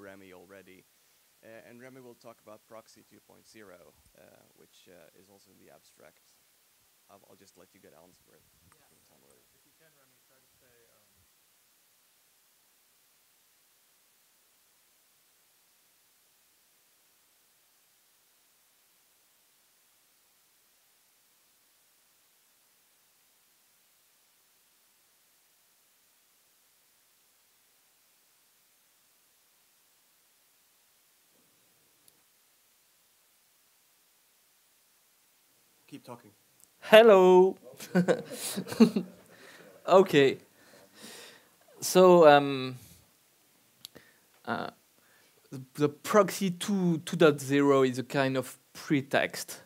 Remi already. Uh, and Remi will talk about Proxy 2.0, uh, which uh, is also in the abstract. I'll, I'll, just let you get on with it. Talking. Hello. okay. So um, uh, the proxy 2 2.0 is a kind of pretext.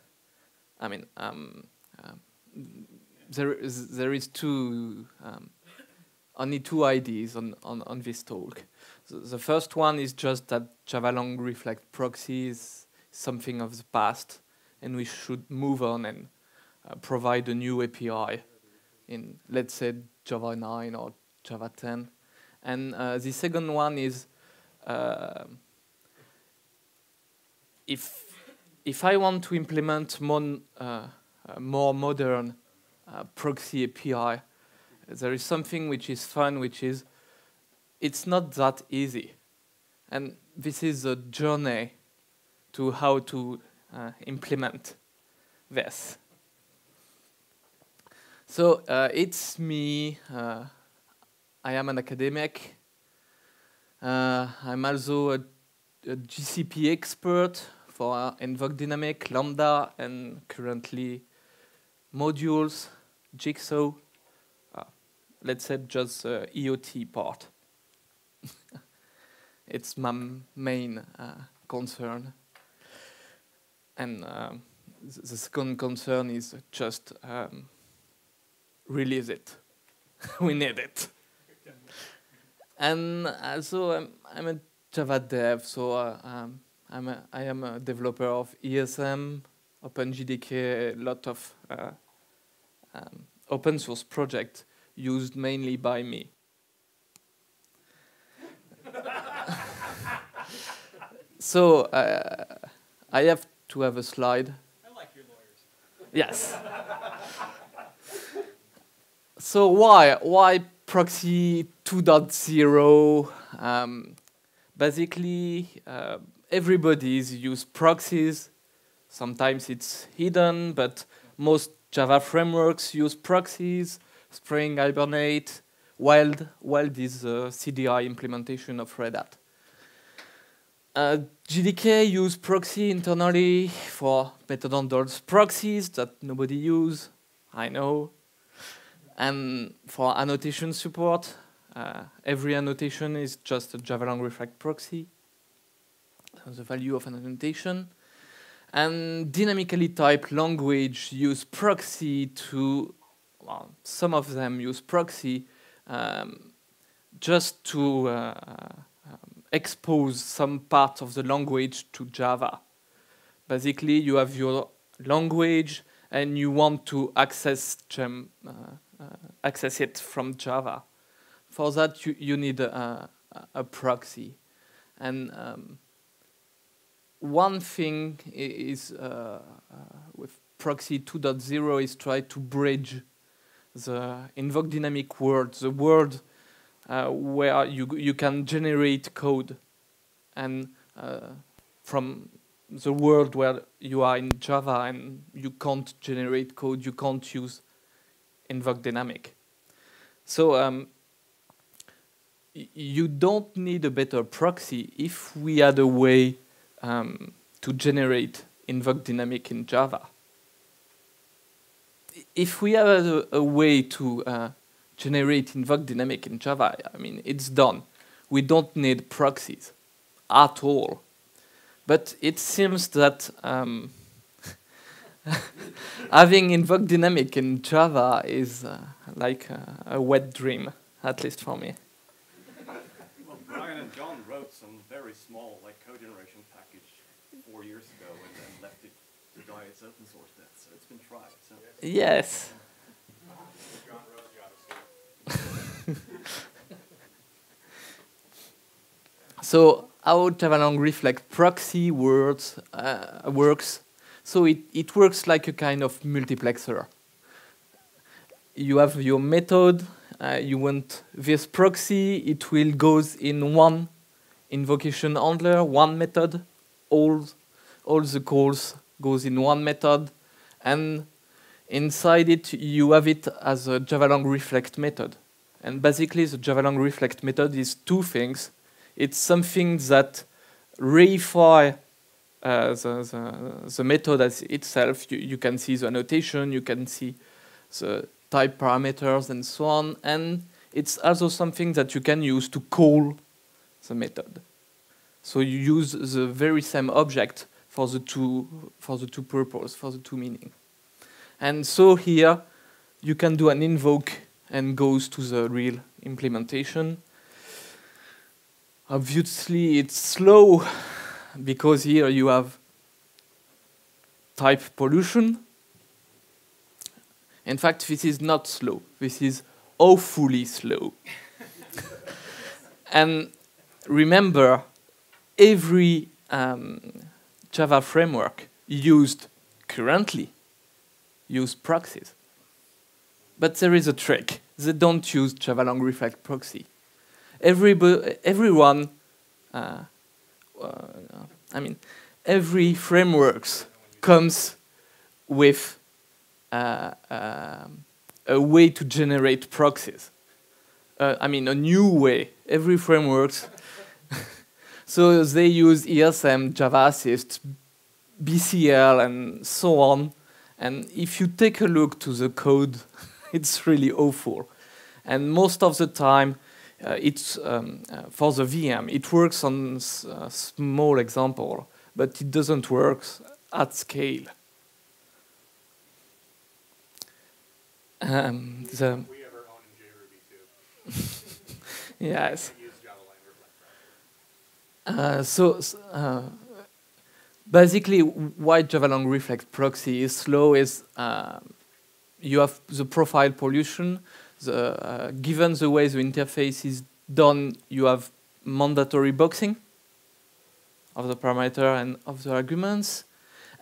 I mean, um, uh, there is there is two um, only two ideas on, on, on this talk. So the first one is just that Java Lang Reflect proxies something of the past and we should move on and uh, provide a new API in, let's say, Java 9 or Java 10. And uh, the second one is uh, if if I want to implement mon, uh, more modern uh, proxy API, there is something which is fun, which is it's not that easy. And this is a journey to how to uh, implement this. So uh, it's me. Uh, I am an academic. Uh, I'm also a, a, JCP expert for Invoke Dynamic, Lambda, and currently modules, Jigsaw. Uh, let's say just the EOT part. it's my main uh, concern. And the second concern is just um, release it. we need it. and also, I'm, I'm, a Java dev, so uh, um, I'm a, I am a developer of ASM, OpenJDK, a lot of uh, um, open source projects used mainly by me. so uh, I have to have a slide. I like your lawyers. Yes. so why why proxy 2.0? Um, basically, uh, everybody's use proxies. Sometimes it's hidden, but most Java frameworks use proxies. Spring, Hibernate, Weld. Weld is a CDI implementation of Red Hat. Uh, JDK use proxy internally for handled proxies that nobody use. I know. And for annotation support, uh, every annotation is just a Java Lang Reflect proxy. the value of an annotation. And dynamically typed language use proxy to, well, some of them use proxy um, just to uh, expose some part of the language to Java. Basically, you have your language and you want to access gem, uh, access it from Java. For that, you, you need a, a proxy. And um, one thing is uh, uh with proxy 2.0 is try to bridge the invoke dynamic world, the world uh, where you you can generate code, and uh, from the world where you are in Java and you can't generate code, you can't use invoke dynamic. So um, you don't need a better proxy if we had a way um, to generate invoke dynamic in Java. If we have a, a way to uh, generate invoke dynamic in Java, I mean, it's done. We don't need proxies at all. But it seems that um, having invoke dynamic in Java is uh, like a, a, wet dream, at least for me. Well, Brian and John wrote some very small like code generation package four years ago and then left it to die its open source death, so it's been tried. So. Yes. So how Java Lang Reflect proxy words, uh, works. So it, it works like a kind of multiplexer. You have your method, uh, you want this proxy, it will goes in one invocation handler, one method, all, all the calls goes in one method, and inside it you have it as a Java Lang Reflect method. And basically the Java Lang Reflect method is two things. It's something that reify Uh, the, the, the, method as itself. You, you can see the annotation, you can see the type parameters and so on. And it's also something that you can use to call the method. So you use the very same object for the two for the two purpose, for the two meaning. And so here you can do an invoke and goes to the real implementation. Obviously it's slow because here you have type pollution. In fact, this is not slow. This is awfully slow. and remember, every um, Java framework used currently use proxies. But there is a trick. They don't use Java Lang Reflect proxy. Every everyone uh, uh, I mean, every frameworks comes with uh, uh, a way to generate proxies. Uh, I mean, a new way. Every frameworks. so they use ASM, Java Assist, BCL, and so on. And if you take a look to the code, it's really awful. And most of the time, uh, it's um, uh, for the VM. It works on a small example, but it doesn't work at scale. Um, the we have own JRuby too. yes. Uh, so uh, basically, why Java Lang Reflect proxy is slow is uh, you have the profile pollution the, uh, given the way the interface is done, you have mandatory boxing of the parameter and of the arguments,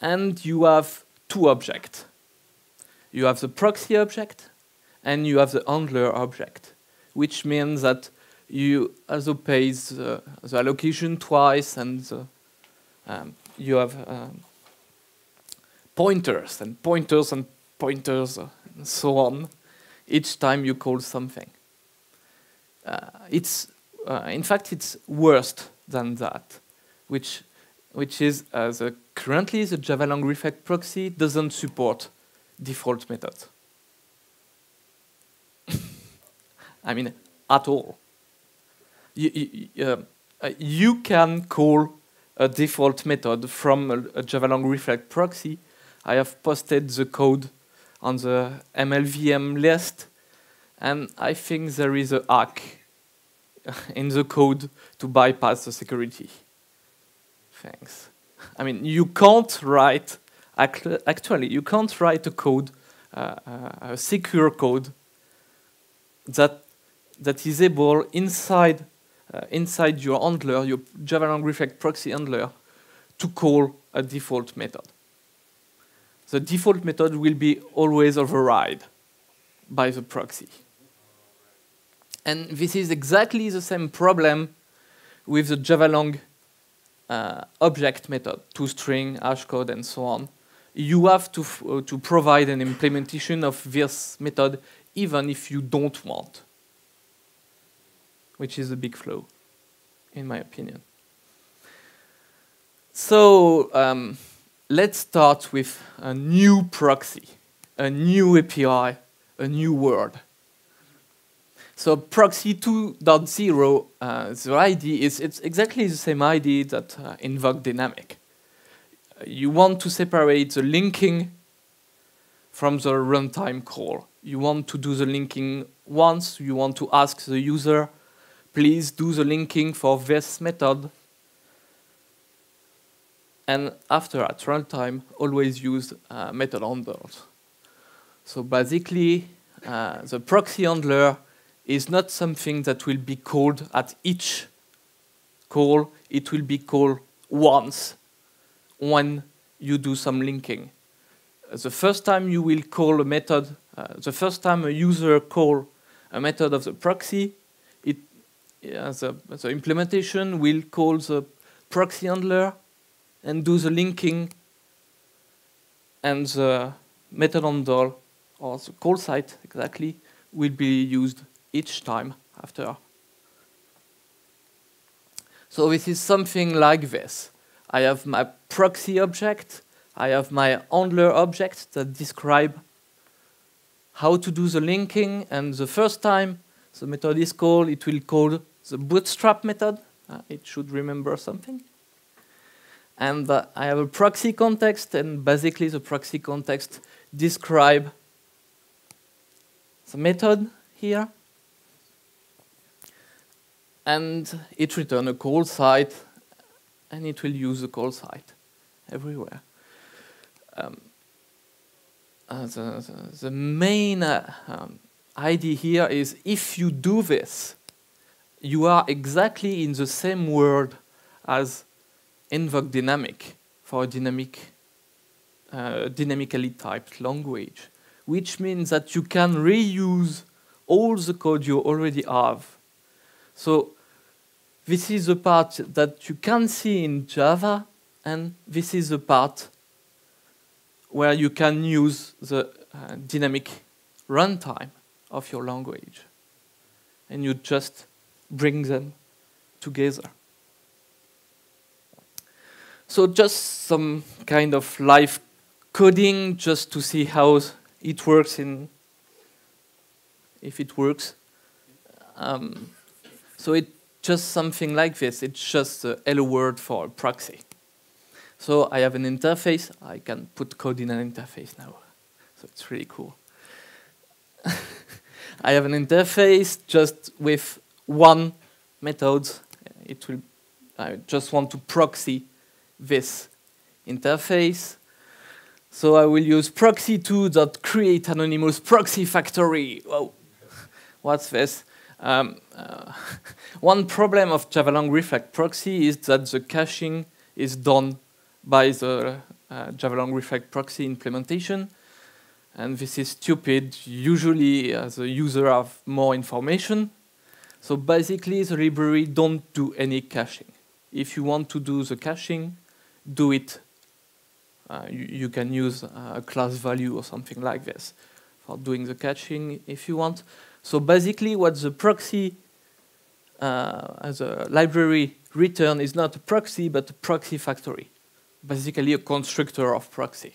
and you have two objects. You have the proxy object, and you have the handler object, which means that you also pay the, the allocation twice, and the, um, you have um, pointers and pointers and pointers and so on each time you call something. Uh, it's, uh, in fact, it's worse than that, which, which is uh, the, currently the Java Lang Reflect proxy doesn't support default methods. I mean, at all. You, you, uh, uh, you, can call a default method from a, a Java Lang Reflect proxy. I have posted the code on the MLVM list, and I think there is a hack in the code to bypass the security. Thanks. I mean, you can't write, actually, you can't write a code, uh, uh, a secure code that that is able inside uh, inside your handler, your Java Lang proxy handler, to call a default method the default method will be always override by the proxy. And this is exactly the same problem with the Java Lang uh, object method, toString, hashcode, and so on. You have to, uh, to provide an implementation of this method even if you don't want, which is a big flaw, in my opinion. So, um, let's start with a new proxy, a new API, a new world. So proxy 2.0, uh, the idea is it's exactly the same idea that uh, invoke dynamic. Uh, you want to separate the linking from the runtime call. You want to do the linking once, you want to ask the user, please do the linking for this method and after at runtime, always use uh, method handlers. So basically, uh, the proxy handler is not something that will be called at each call, it will be called once when you do some linking. The first time you will call a method, uh, the first time a user call a method of the proxy, it the, the implementation will call the proxy handler and do the linking and the method handle or the call site exactly will be used each time after. So this is something like this. I have my proxy object, I have my handler object that describe how to do the linking, and the first time the method is called, it will call the bootstrap method. Uh, it should remember something. And I have a proxy context, and basically the proxy context describe the method here. And it return a call site, and it will use the call site everywhere. Um, uh, the, the, the, main uh, um, idea here is if you do this, you are exactly in the same world as invoke dynamic for a dynamic, uh, dynamically typed language, which means that you can reuse all the code you already have. So this is the part that you can see in Java, and this is the part where you can use the uh, dynamic runtime of your language. And you just bring them together. So just some kind of live coding just to see how it works in, if it works. Um, so it's just something like this. It's just a hello word for a proxy. So I have an interface. I can put code in an interface now. So it's really cool. I have an interface just with one method. It will. I just want to proxy this interface. So I will use proxy2.create anonymous proxy factory. Whoa, what's this? Um, uh, one problem of Java Lang Reflect proxy is that the caching is done by the uh, Java Lang Reflect proxy implementation. And this is stupid. Usually, uh, the user have more information. So basically, the library don't do any caching. If you want to do the caching, do it. Uh, you, you, can use uh, a class value or something like this for doing the caching if you want. So basically, what the proxy uh, as a library return is not a proxy, but a proxy factory. Basically, a constructor of proxy.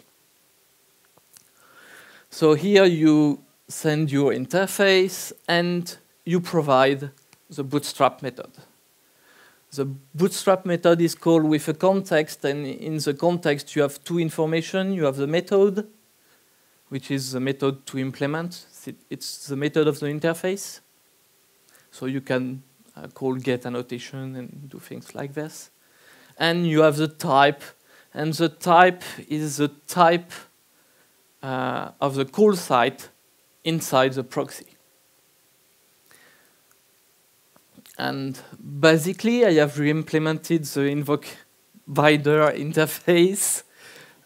So here you send your interface and you provide the bootstrap method. The bootstrap method is called with a context, and in the context you have two information. You have the method, which is the method to implement. It's the method of the interface. So you can uh, call get annotation and do things like this. And you have the type, and the type is the type uh, of the call site inside the proxy. And basically, I have re-implemented the invoke binder interface.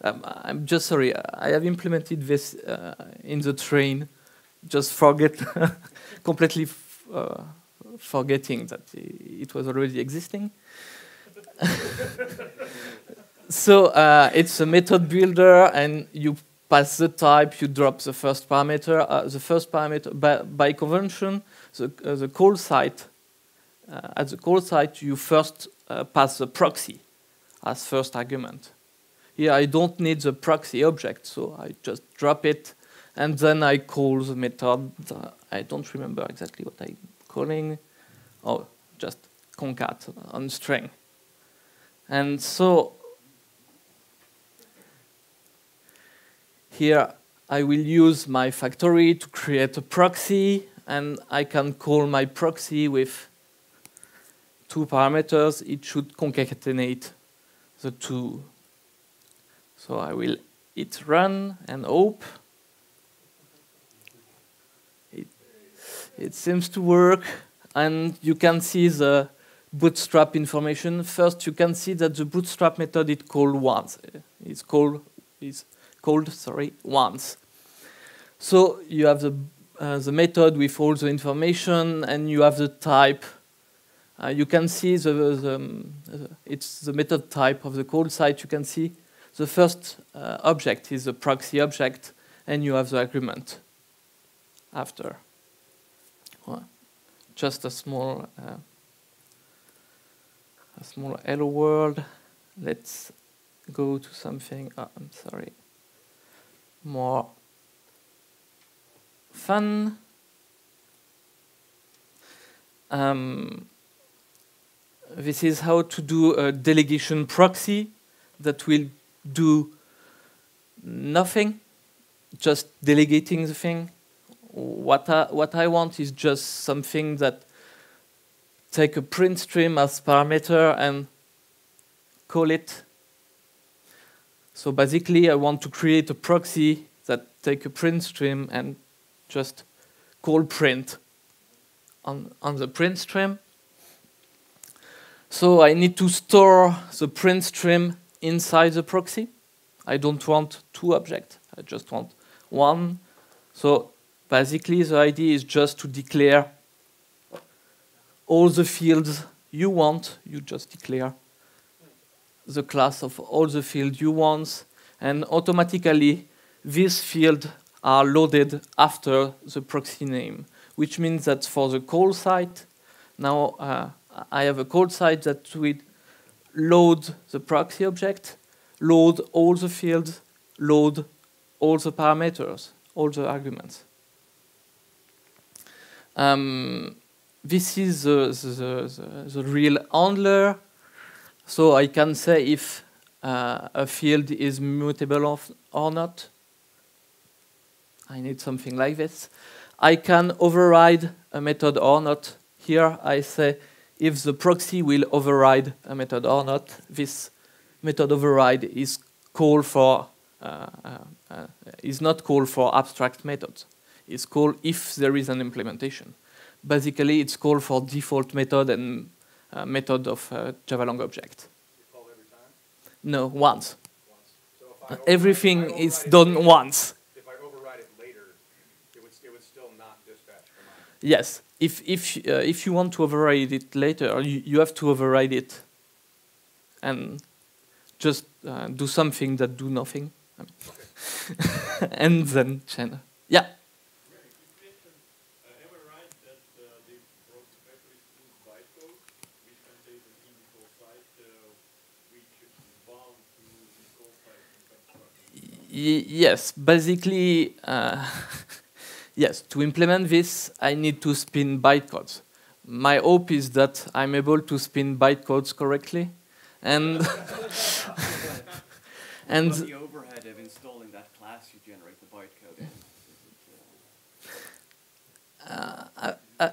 Um, I'm just sorry, I have implemented this uh, in the train. Just forget, completely uh, forgetting that it was already existing. so uh, it's a method builder, and you pass the type, you drop the first parameter. Uh, the first parameter, by, by convention, the, uh, the call site at the call site, you first uh, pass the proxy as first argument. Here I don't need the proxy object, so I just drop it, and then I call the method. Uh, I don't remember exactly what I'm calling. Oh, just concat on string. And so here I will use my factory to create a proxy, and I can call my proxy with two parameters, it should concatenate the two. So I will hit run and hope. It, it seems to work, and you can see the bootstrap information. First, you can see that the bootstrap method is called once. It's called is called sorry once. So you have the uh, the method with all the information, and you have the type. Uh, you can see the, the um, uh, it's the method type of the call site. You can see the first uh, object is a proxy object, and you have the agreement after. Well, just a small uh, a small hello world. Let's go to something. Oh, I'm sorry. More fun. Um, this is how to do a delegation proxy that will do nothing, just delegating the thing. What I, what I want is just something that take a print stream as parameter and call it. So basically, I want to create a proxy that take a print stream and just call print on, on the print stream. So I need to store the print stream inside the proxy. I don't want two objects, I just want one. So basically the idea is just to declare all the fields you want, you just declare the class of all the fields you want, and automatically these fields are loaded after the proxy name, which means that for the call site, now uh, I have a call site that will load the proxy object, load all the fields, load all the parameters, all the arguments. Um, this is the, the, the, the, real handler. So I can say if uh, a field is mutable or not. I need something like this. I can override a method or not. Here I say if the proxy will override a method or not. This method override is called for uh, uh, uh, is not called for abstract methods. It's called if there is an implementation. Basically, it's called for default method and uh, method of uh, Java Lang object. No, once. once. So Everything is done once. If I override it later, it would, it would still not dispatch. Yes. If if uh, if you want to override it later, you, you have to override it, and just uh, do something that do nothing, and then channel. Yeah. yes, basically, uh, yes, to implement this, I need to spin bytecodes. My hope is that I'm able to spin bytecodes correctly. And, and the overhead of installing that class you generate the bytecode in? uh, I, I,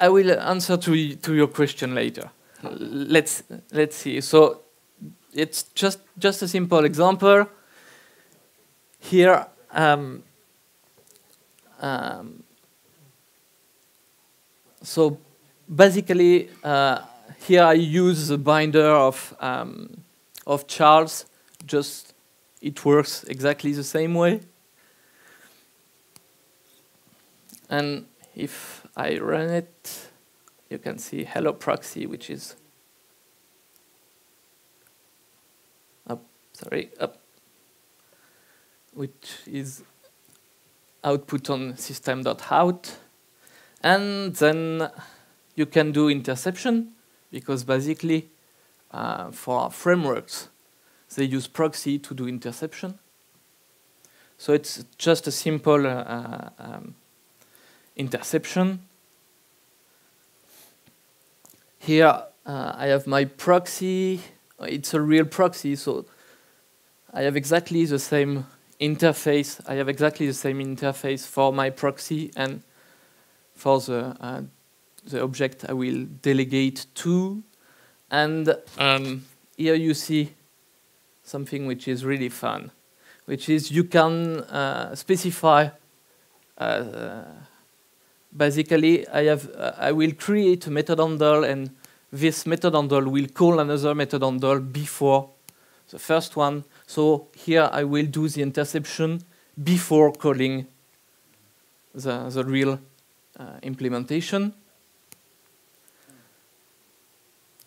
I will answer to, to your question later. Let's, let's see. So it's just, just a simple example. Here, um, um, so basically, uh, here I use the binder of um, of Charles. Just it works exactly the same way. And if I run it, you can see hello proxy, which is up. Sorry, up which is output on system.out. And then you can do interception, because basically uh, for frameworks, they use proxy to do interception. So it's just a simple uh, um, interception. Here uh, I have my proxy. It's a real proxy, so I have exactly the same interface. I have exactly the same interface for my proxy and for the uh, the object I will delegate to. And um, here you see something which is really fun, which is you can uh, specify. Uh, basically, I have uh, I will create a method handle and this method handle will call another method handle before the first one. So here I will do the interception before calling the, the real uh, implementation.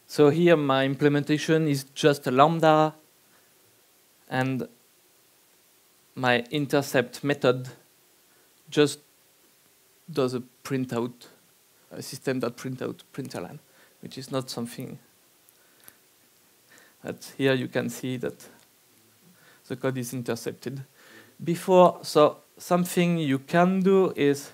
So here my implementation is just a lambda and my intercept method just does a printout, a system that print out println, which is not something that here you can see that the code is intercepted. Before, so something you can do is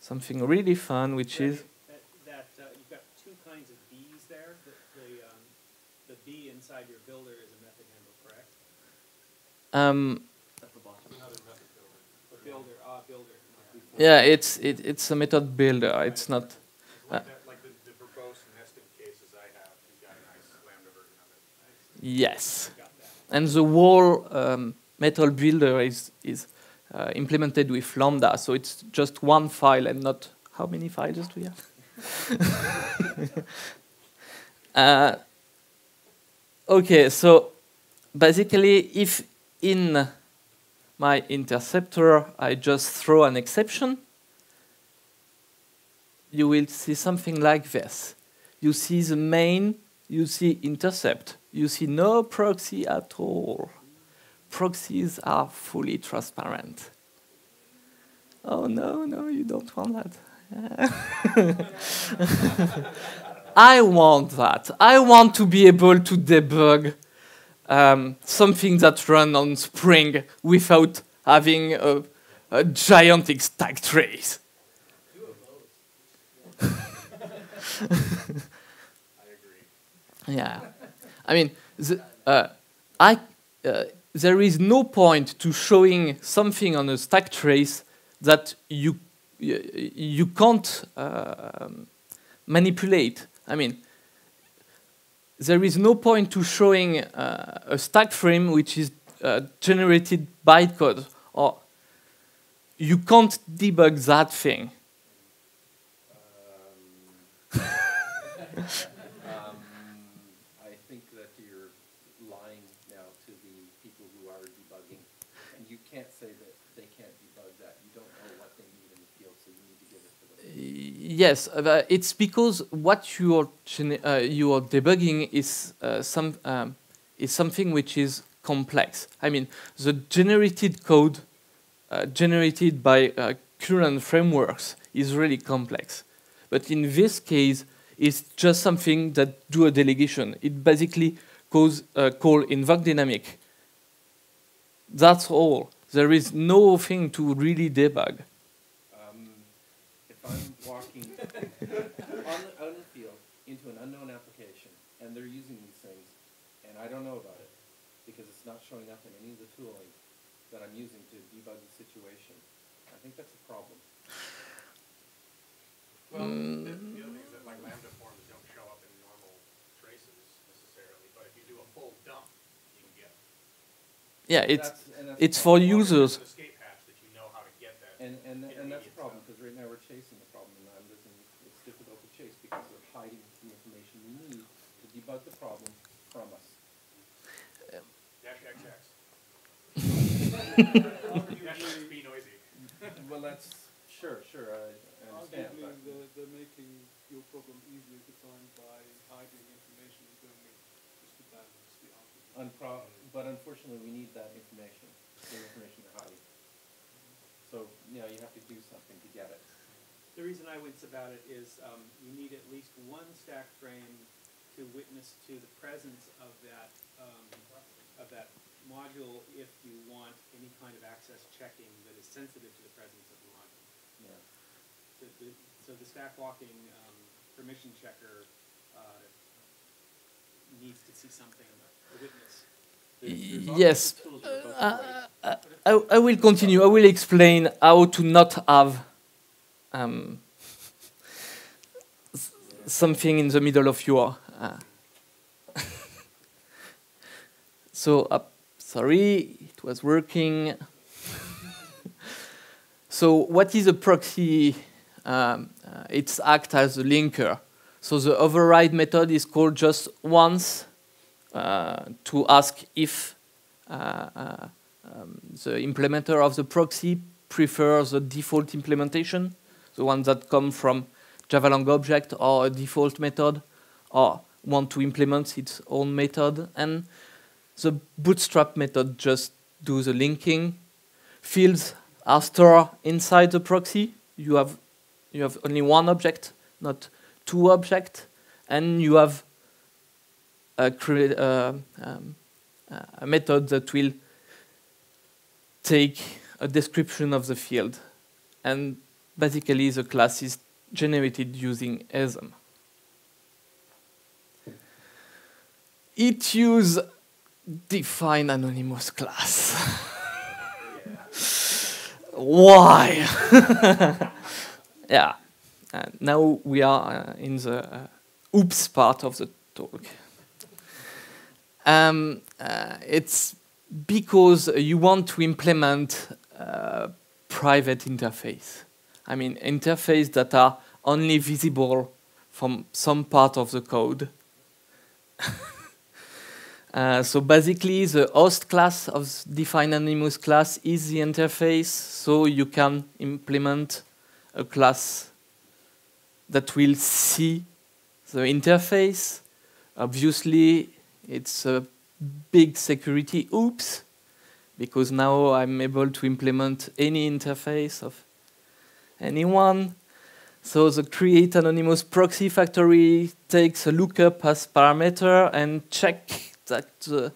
something really fun, which is That, that, uh, you've got two kinds of Bs there, the, the, um, the B inside your builder is a method handle, correct? um, At the bottom. Or builder, ah, builder. not yeah, it's it, it's a method builder. It's not. Like that, like the, the verbose nested cases I have, you've got a nice lambda version of it. Yes. And the whole um, method builder is is uh, implemented with lambda, so it's just one file and not how many files do we have? uh, okay, so basically, if in my interceptor I just throw an exception, you will see something like this. You see the main, you see intercept, you see no proxy at all. Proxies are fully transparent. Oh no, no, you don't want that. I want that. I want to be able to debug um, something that runs on Spring without having a, a gigantic stack trace. Yeah, I mean, the, uh, I, uh, there is no point to showing something on a stack trace that you you, you can't um manipulate. I mean, there is no point to showing uh, a stack frame which is uh, generated bytecode, or you can't debug that thing. Um, I think that you're lying now to the people who are debugging, and you can't say that they can't debug that. You don't know what they need in the field, so you need to give it to them. Yes, uh, it's because what you are uh, you are debugging is uh, some um, is something which is complex. I mean, the generated code generated by current frameworks is really complex, but in this case, it's just something that do a delegation. It basically calls uh, call invoke dynamic. That's all. There is no thing to really debug. If I'm walking on the, out in the field into an unknown application, and they're using these things, and I don't know about it, because it's not showing up in any of the tooling that I'm using to debug the situation, I think that's a problem. Well, mm. the, the other thing is that like lambda forms don't show up in normal traces necessarily, but if you do a full dump, you can get it. Yeah, it's That's- that's it's for users. an escape hatch that you know how to get that. And, and, and that's intermediate the problem, stuff. because right now we're chasing the problem in lambdas, and it's difficult to chase because they're hiding the information we need to debug the problem from us. Dash XX. Dash X be noisy. Well, that's, sure, sure, I, I understand, Arguably, but, they're, they're making your problem easier to find by hiding information you don't need, just to balance the argument. unpro- but unfortunately, we need that information, the information they're hiding. So, you know, you have to do something to get it. The reason I wince about it is, um, you need at least one stack frame to witness to the presence of that, um, of that module if you want any kind of access checking that is sensitive to the presence of the module. Yeah. So the, so the stack walking, um, permission checker, uh, needs to see something, a witness. There's- there's Yes. obviously tools that are both ways. Uh, I, I will continue. I will explain how to not have um, something in the middle of your. Uh. so, uh, sorry, it was working. so, what is a proxy? Um, uh, it's act as a linker. So the override method is called just once uh, to ask if uh, uh, um, the implementer of the proxy prefers the default implementation, the ones that come from Java-Lang object or a default method, or want to implement its own method. And the bootstrap method just do the linking. Fields are stored inside the proxy. You have you have only one object, not two objects, and you have a, uh, um, a method that will take a description of the field. And basically the class is generated using ASM. It use define anonymous class. Why? yeah. Uh, now we are uh, in the uh, oops part of the talk. Um, uh, it's because you want to implement a private interface. I mean, interface that are only visible from some part of the code. uh, so basically, the host class of define anonymous class is the interface, so you can implement a class that will see the interface. Obviously, it's a big security oops, because now I'm able to implement any interface of anyone. So the create anonymous proxy factory takes a lookup as parameter and check that the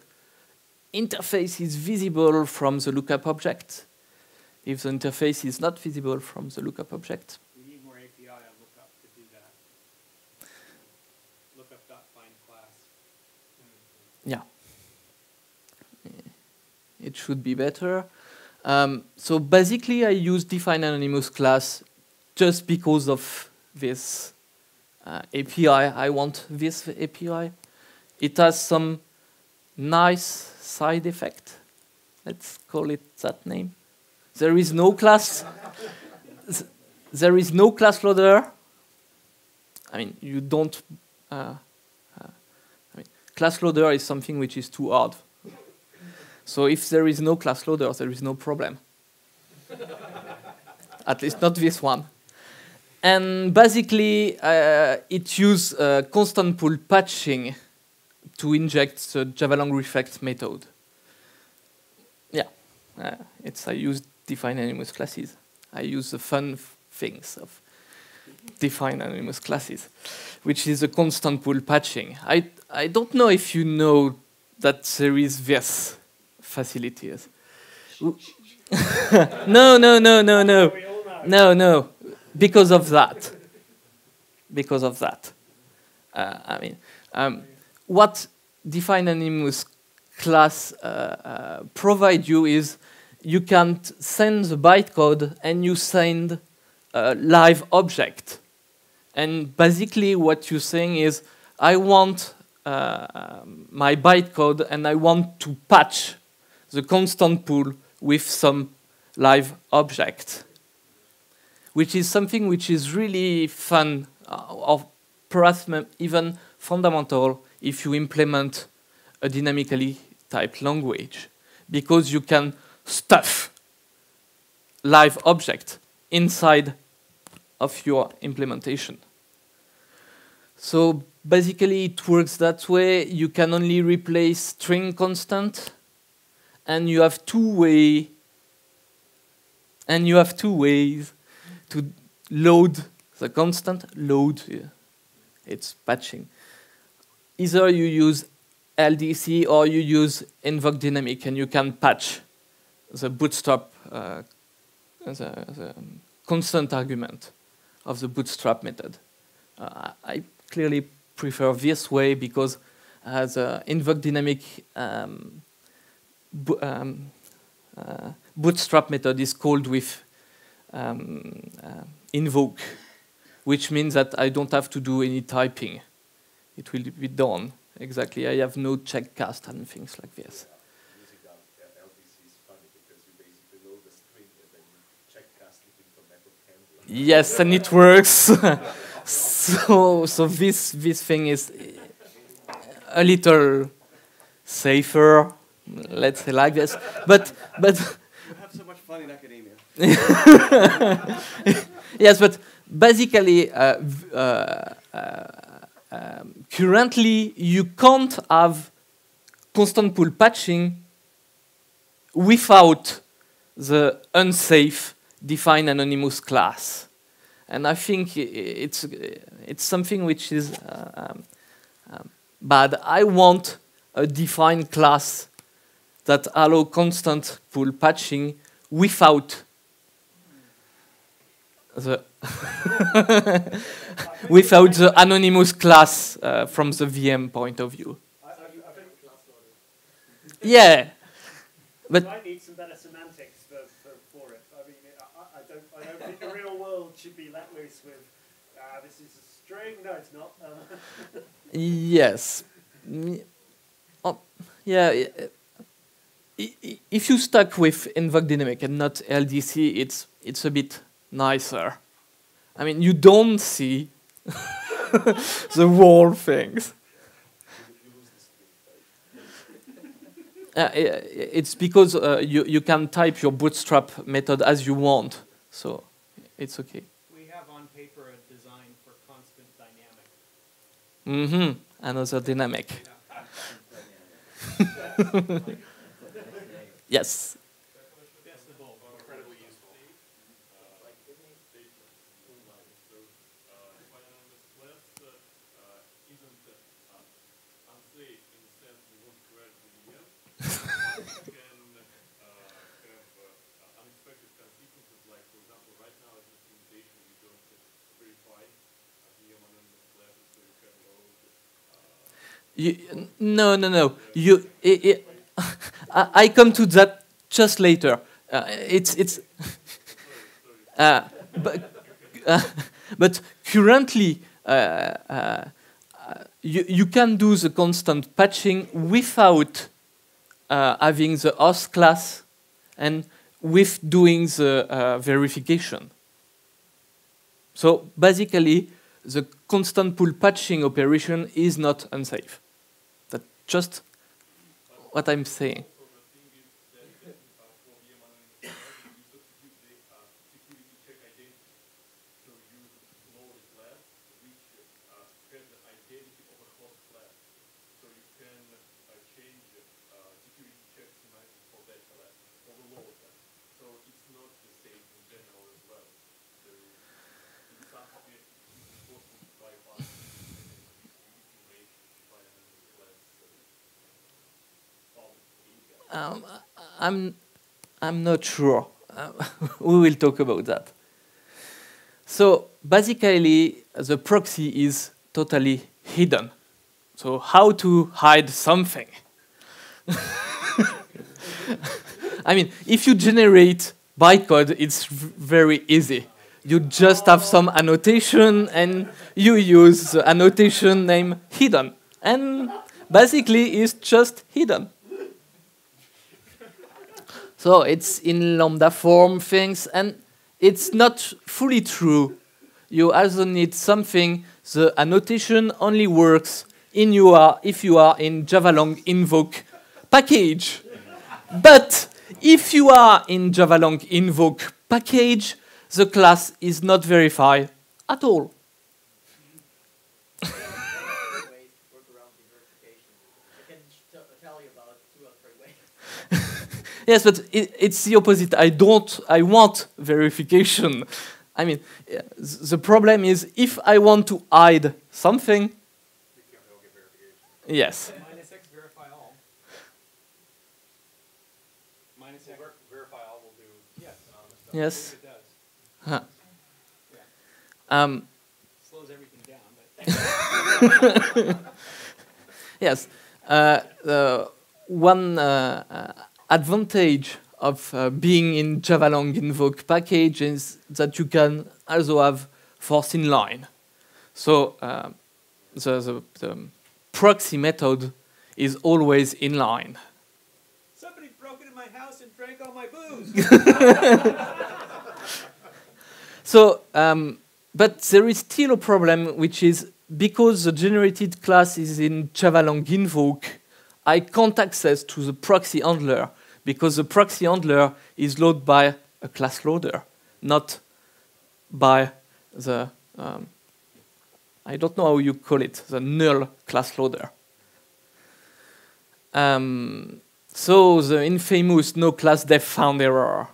interface is visible from the lookup object. If the interface is not visible from the lookup object, We need more API on lookup to do that. Lookup dot find class. yeah, it should be better. Um, so basically, I use define anonymous class just because of this uh, API. I want this API. It has some nice side effect. Let's call it that name. There is no class. there is no class loader. I mean, you don't. Uh, uh, I mean, class loader is something which is too hard. So if there is no class loader, there is no problem. At least not this one. And basically, uh, it uses uh, constant pool patching to inject the Java-Lang reflect method. Yeah, uh, it's I use define anonymous classes. I use the fun things of define anonymous classes, which is a constant pool patching. I I don't know if you know that there is this facilities. no, no, no, no, no, no, no, because of that. Because of that. Uh, I mean, um, what define anonymous class uh, uh, provide you is you can send the bytecode and you send a live object. And basically what you're saying is, I want uh, my bytecode and I want to patch the constant pool with some live object, which is something which is really fun, uh, or perhaps even fundamental if you implement a dynamically typed language, because you can stuff live object inside of your implementation. So basically it works that way. You can only replace string constant and you have two way and you have two ways to load the constant load yeah. it's patching either you use LDC or you use invoke dynamic and you can patch the bootstrap uh, the, the constant argument of the bootstrap method uh, I clearly prefer this way because uh, invoke dynamic um, bo um, uh, bootstrap method is called with um, uh, invoke, which means that I don't have to do any typing. It will be done exactly. I have no check cast and things like this. Using LDC is funny because you basically load a string and then you check cast it into method handler. Yes, and it works. so so this this thing is a little safer, let's say like this. But but You have so much fun in academia. yes, but basically, uh, uh, uh, um, currently you can't have constant pool patching without the unsafe define anonymous class, and I think it's it's something which is uh, um, um, bad. I want a defined class that allow constant pool patching without the without the anonymous class uh, from the VM point of view. Yeah, but might need some better semantics for, for, for it. I mean, I, I- I don't, I don't think the real world should be let loose with, ah, this is a string. No, it's not. Uh, yes, Mm, oh, yeah. If you stuck with Invoke Dynamic and not LDC, it's it's a bit nicer. I mean, you don't see the wall things. Uh, it's because uh, you you can type your bootstrap method as you want, so it's okay. We have on paper a design for constant dynamic. Mm-hmm. Another dynamic. yes. You, no, no, no. You, i i I, I come to that just later. Uh, it's it's. uh, but, uh, but currently, uh, uh, you you can do the constant patching without uh, having the host class and with doing the verification. So basically, the constant pool patching operation is not unsafe. That's just what I'm saying. Um, I'm, I'm not sure. We will talk about that. So basically, the proxy is totally hidden. So how to hide something? I mean, if you generate bytecode, it's very easy. You just have some annotation and you use the annotation name hidden. And basically, it's just hidden. So it's in lambda form things, and it's not fully true. You also need something. The annotation only works in you are if you are in Java Lang invoke package. But if you are in Java Lang invoke package, the class is not verified at all. ways to work around the verification. I can t- tell you about two or three ways. Yes, but it, it's the opposite. I don't. I want verification. I mean, the problem is if I want to hide something. You can't get verification. Yes. Minus x verify all. Minus x. verify all will do Yes. Yes. It does. Huh. Um, Slows everything down, but yes. Uh, the one uh, uh, advantage of uh, being in Java Lang invoke package is that you can also have force inline. So uh, the, the, the proxy method is always inline. somebody broke into my house and drank all my booze. So um, but there is still a problem, which is because the generated class is in Java Lang invoke, I can't access to the proxy handler because the proxy handler is loaded by a class loader, not by the, um, I don't know how you call it, the null class loader. Um, so the infamous no class def found error.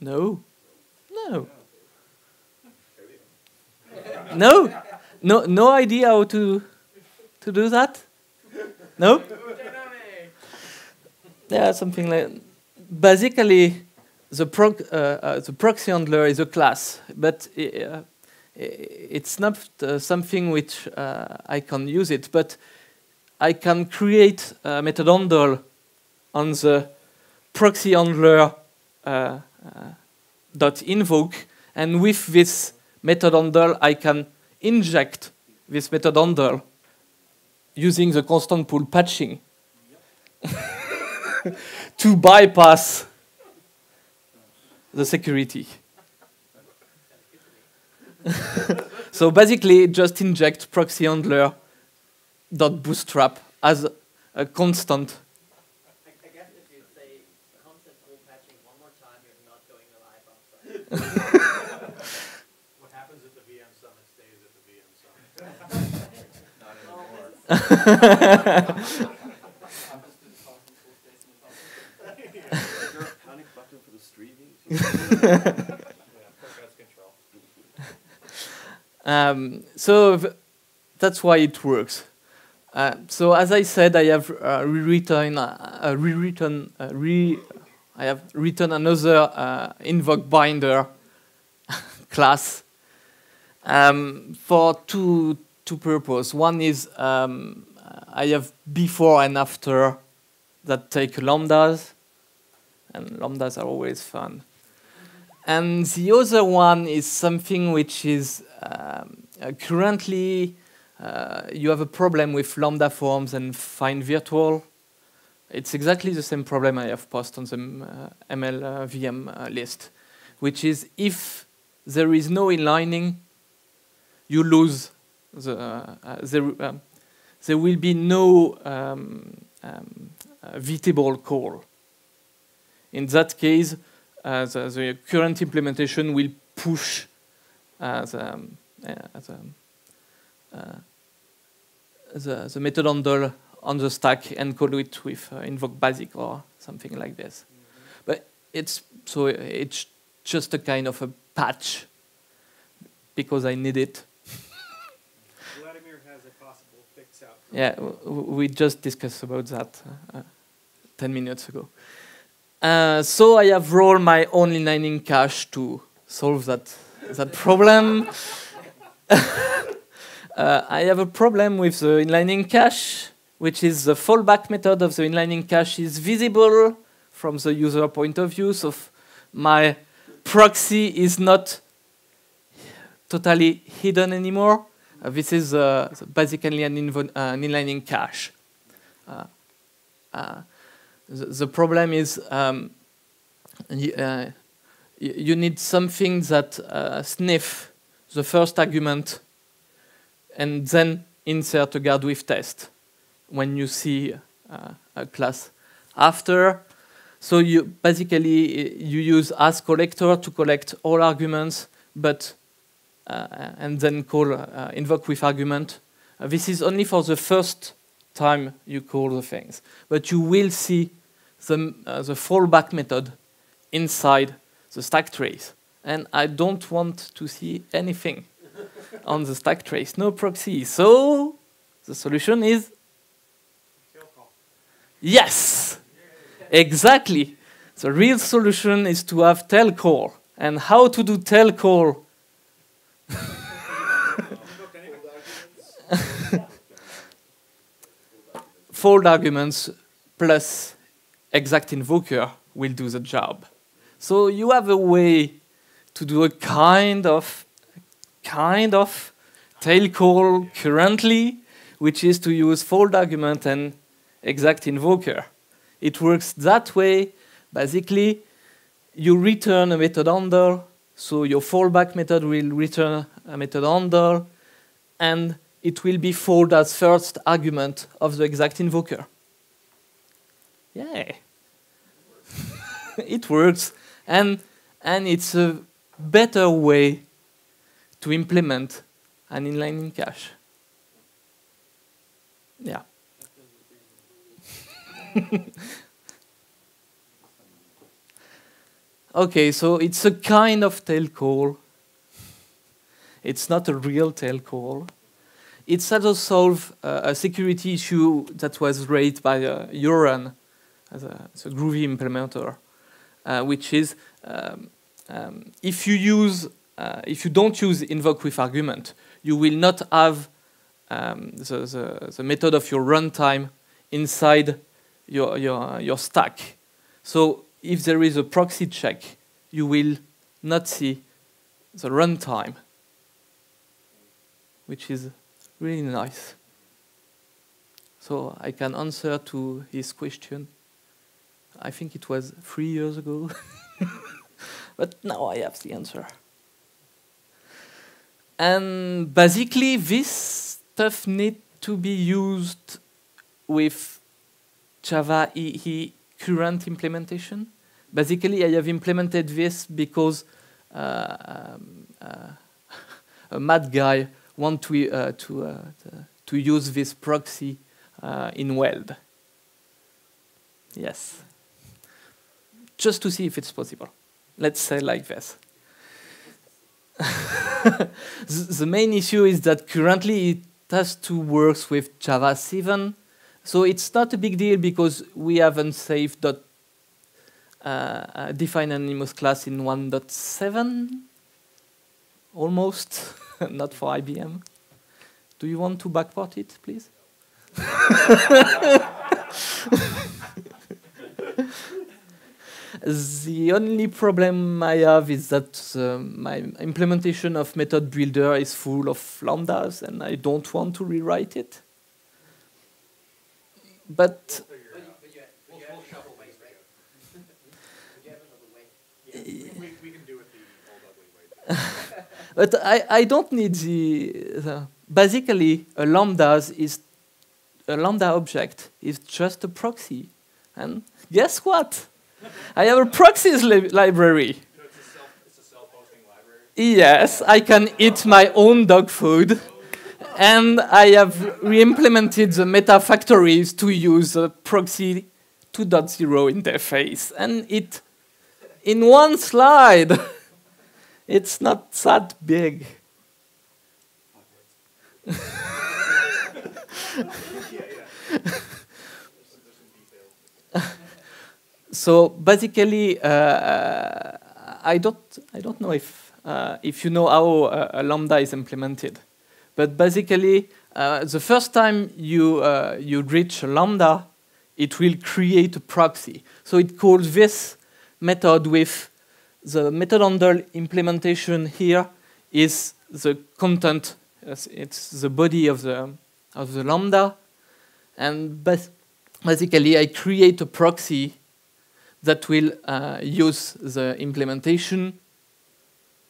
No. No. No. No no idea how to to do that? No? Yeah, something like basically the uh, uh, the proxy handler is a class, but uh, it's not uh, something which uh, I can use it, but I can create a method handle on the proxy handler uh, dot invoke, and with this method handle, I can inject this method handle using the constant pool patching to bypass the security. so basically, just inject proxy handler dot bootstrap as a constant. I, I guess if you say constant pool patching one more time, you're not going live outside. What happens at the VM summit stays at the VM summit. Is there a panic button for the streaming? Yeah, progress control. Um, so th- that's why it works. Uh, so as I said, I have uh, rewritten, uh, uh, rewritten, uh, re I have written another uh, invoke binder class um, for two two purposes. One is um, I have before and after that take lambdas, and lambdas are always fun. And the other one is something which is um, uh, currently uh, you have a problem with lambda forms and find virtual. It's exactly the same problem I have posted on the uh, ML uh, VM uh, list, which is if there is no inlining, you lose the uh, uh, there, um, there will be no um, um, uh, call. In that case, uh, the, the current implementation will push uh, the, um, uh, the, the, the method handle on the stack and call it with invoke basic or something like this. But it's so it's just a kind of a patch because I need it. Vladimir has a possible fix out. Yeah, we just discussed about that uh, 10 minutes ago. Uh, so I have rolled my own inlining cache to solve that, that problem. uh, I have a problem with the inlining cache, which is the fallback method of the inlining cache is visible from the user point of view. So my proxy is not totally hidden anymore. Uh, this is uh, basically an, uh, an inlining cache. The, the problem is um, you need something that uh, sniff the first argument and then insert a guard with test when you see uh, a class after. So you basically you use as collector to collect all arguments, but and then call uh, invoke with argument. Uh, this is only for the first time you call the things, but you will see the uh, the fallback method inside the stack trace, and I don't want to see anything on the stack trace, no proxy. So the solution is yes, exactly. The real solution is to have tail call, and how to do tail call Invoke anything. fold arguments plus exact invoker will do the job. So you have a way to do a kind of kind of tail call currently, which is to use fold argument and exact invoker. It works that way. Basically, you return a method handle, so your fallback method will return a method handle, and it will be followed as first argument of the exact invoker. Yeah. it works. And, and it's a better way to implement an inlining cache. Yeah. okay, so it's a kind of tail call. It's not a real tail call. It to solve uh, a security issue that was raised by uh, Jochen as a, as a Groovy implementer, uh, which is um, um, if you use uh, if you don't use invoke with argument, you will not have um, the, the, the method of your runtime inside your, your, your stack. So if there is a proxy check, you will not see the runtime, which is really nice. So I can answer to his question. I think it was three years ago. but now I have the answer. And basically, this stuff need to be used with Java EE current implementation. Basically, I have implemented this because uh, um, uh, a mad guy want to uh, to, uh, to use this proxy in Weld. Yes, just to see if it's possible. Let's say like this. the main issue is that currently it has to work with Java 7. So it's not a big deal because we haven't saved dot, uh, uh, define anonymous class in 1.7, almost, not for IBM. Do you want to backport it, please? The only problem I have is that uh, my implementation of method builder is full of lambdas and I don't want to rewrite it. But but I, I don't need the, the basically a lambdas is a lambda object is just a proxy and guess what I have a proxies li library. So it's a self, it's a self-hosting library? Yes, I can eat my own dog food. And I have re-implemented the meta factories to use the proxy 2.0 interface. And it, in one slide, it's not that big. so basically, uh, I don't I don't know if uh, if you know how uh, a lambda is implemented, but basically, uh, the first time you uh, you reach lambda, it will create a proxy. So it calls this method with the method handle implementation here is the content. It's the body of the of the lambda, and basically I create a proxy that will uh, use the implementation,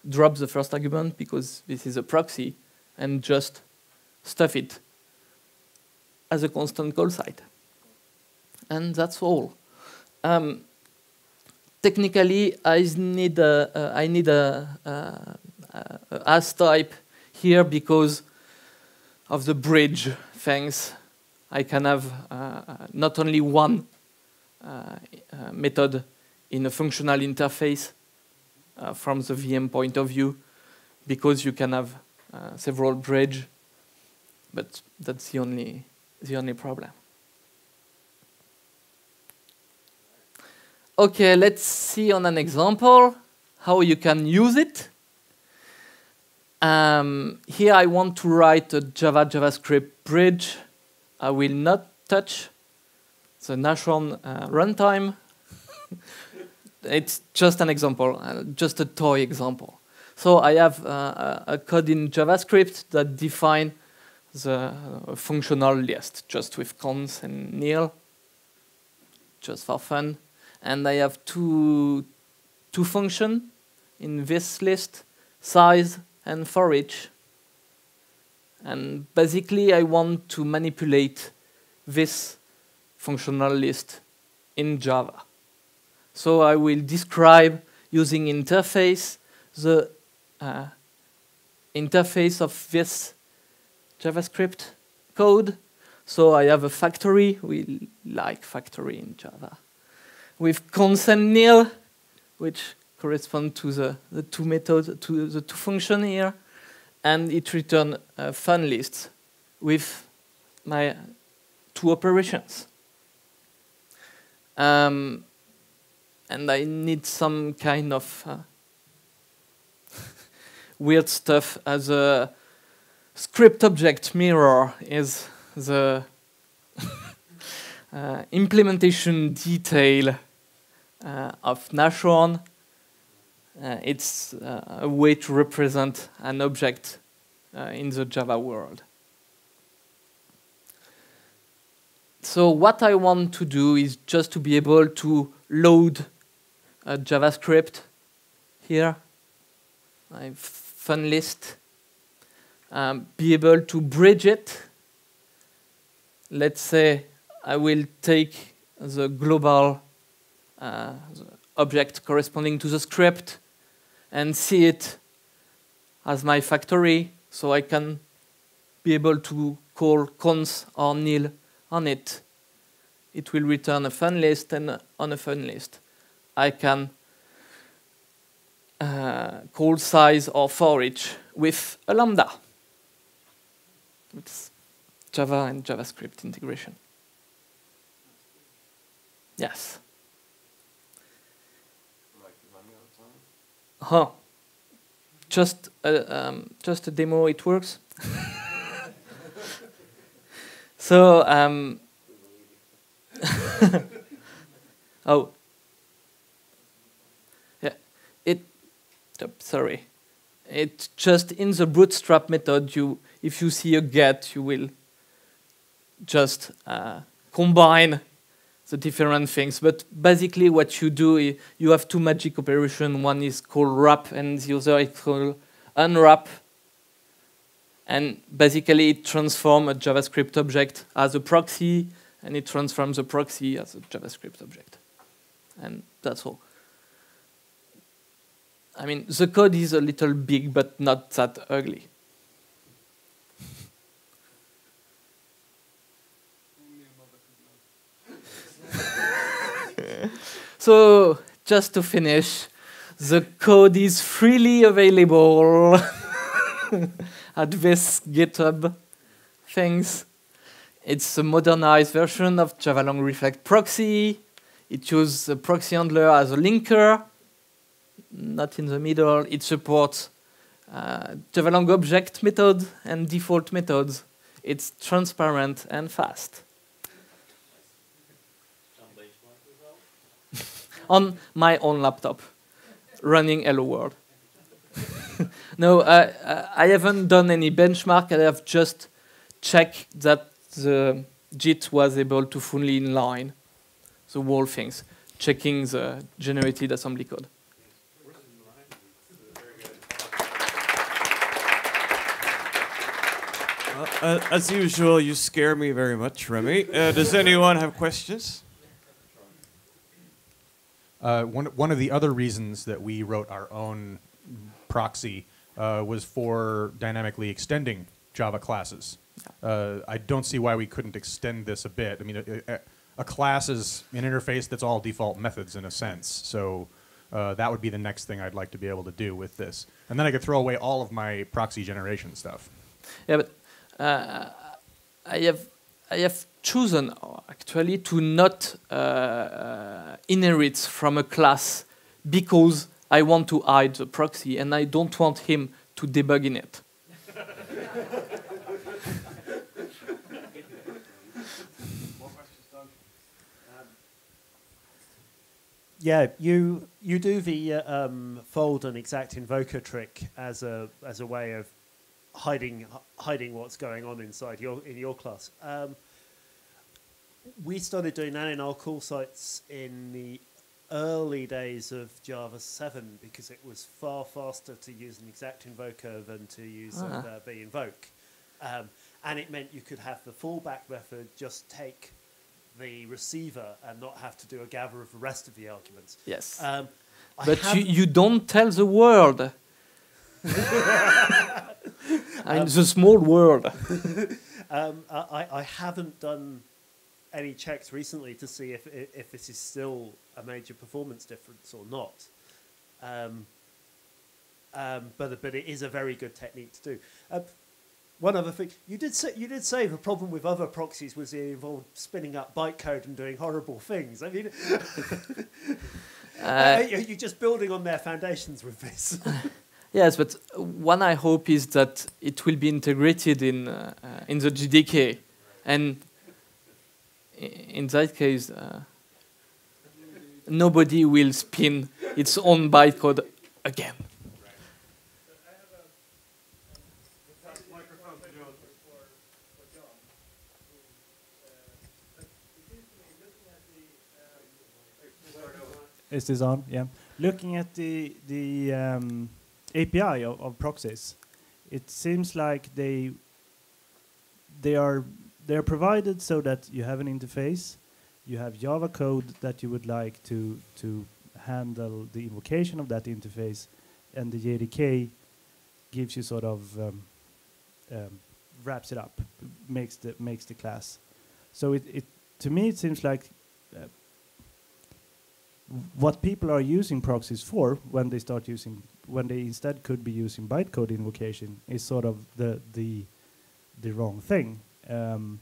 drop the first argument because this is a proxy, and just stuff it as a constant call site. And that's all. Um, technically, I need a, uh, I need a, a, a as type here because of the bridge things. I can have uh, not only one uh, uh, method in a functional interface uh, from the VM point of view because you can have several bridge, but that's the only, the only problem. Okay, let's see on an example how you can use it. Um, here I want to write a Java JavaScript bridge. I will not touch the Nashorn uh, runtime. it's just an example, uh, just a toy example. So I have uh, a code in JavaScript that define the functional list, just with cons and nil, just for fun. And I have two, two functions in this list, size and for each. And basically, I want to manipulate this functional list in Java. So I will describe using interface the uh, interface of this JavaScript code. So I have a factory, we like factory in Java, with consent nil, which correspond to the, the two methods, to the two function here, and it return a fun list with my two operations. Um, and I need some kind of uh, weird stuff as a script object mirror is the uh, implementation detail uh, of Nashorn. Uh, it's uh, a way to represent an object uh, in the Java world. So what I want to do is just to be able to load a JavaScript here, my fun list, um, be able to bridge it. Let's say I will take the global uh, the object corresponding to the script and see it as my factory so I can be able to call cons or nil on it. It will return a fun list and on a fun list I can call size or for each with a lambda. It's Java and JavaScript integration. Yes. Huh. Just a, um, just a demo, it works. so, um, oh, yeah, it, sorry, it just in the bootstrap method, you, if you see a get, you will just uh, combine the different things. But basically, what you do is you have two magic operations. One is called wrap, and the other is called unwrap. And basically, it transforms a JavaScript object as a proxy, and it transforms the proxy as a JavaScript object. And that's all. I mean, the code is a little big, but not that ugly. So, just to finish, the code is freely available at this GitHub things. It's a modernized version of Java Lang Reflect proxy. It uses a proxy handler as a linker, not in the middle. It supports uh, object method and default methods. It's transparent and fast. On my own laptop running Hello World. no, uh, uh, I haven't done any benchmark. I have just checked that the JIT was able to fully inline the whole things, checking the generated assembly code. Uh, uh, as usual, you scare me very much, Remi. Uh, does anyone have questions? Uh, one, one of the other reasons that we wrote our own proxy uh, was for dynamically extending Java classes. Uh, I don't see why we couldn't extend this a bit. I mean, a, a, a class is an interface that's all default methods in a sense. So uh, that would be the next thing I'd like to be able to do with this. And then I could throw away all of my proxy generation stuff. Yeah, but uh, I have I have chosen actually to not uh, uh, inherit from a class because I want to hide the proxy and I don't want him to debug in it. Yeah, you you do the um, fold and exact invoker trick as a as a way of hiding hiding what's going on inside your in your class. Um, we started doing that in our call sites in the early days of Java 7 because it was far faster to use an exact invoker than to use Ah. uh, the invoke. Um, and it meant you could have the fallback method just take the receiver and not have to do a gather of the rest of the arguments. Yes. Um, but you, you don't tell the world. I mean, the small world. Um, I, I haven't done any checks recently to see if, if if this is still a major performance difference or not. Um, um, but but it is a very good technique to do. Uh, one other thing, you did say you did say the problem with other proxies was it involved spinning up bytecode and doing horrible things. I mean, Uh, you- you're just building on their foundations with this. Yes, but one I hope is that it will be integrated in uh, in the JDK, and in that case, uh, nobody will spin its own bytecode again. Is this on? Yeah. Looking at the the um, API of, of proxies, it seems like they they are they are provided so that you have an interface, you have Java code that you would like to to handle the invocation of that interface, and the JDK gives you sort of um, um, wraps it up, makes the makes the class. So it, it to me it seems like uh, what people are using proxies for when they start using when they instead could be using bytecode invocation is sort of the the the wrong thing. Um,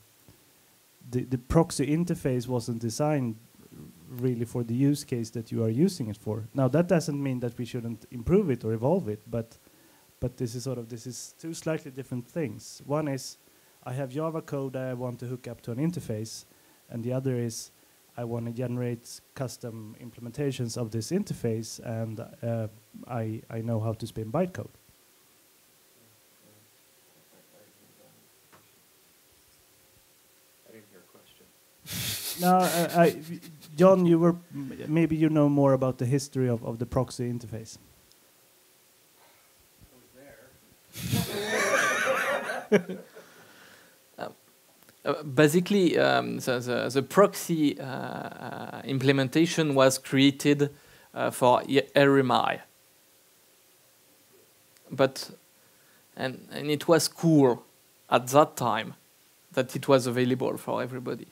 the the proxy interface wasn't designed really for the use case that you are using it for. Now that doesn't mean that we shouldn't improve it or evolve it, but but this is sort of this is two slightly different things. One is I have Java code that I want to hook up to an interface, and the other is I want to generate custom implementations of this interface, and uh, I I know how to spin bytecode. I didn't hear a question. Now, uh, I, John, you were maybe you know more about the history of, of the proxy interface. Uh, basically, um, the, the, the proxy uh, uh, implementation was created for RMI. But, and, and it was cool at that time that it was available for everybody.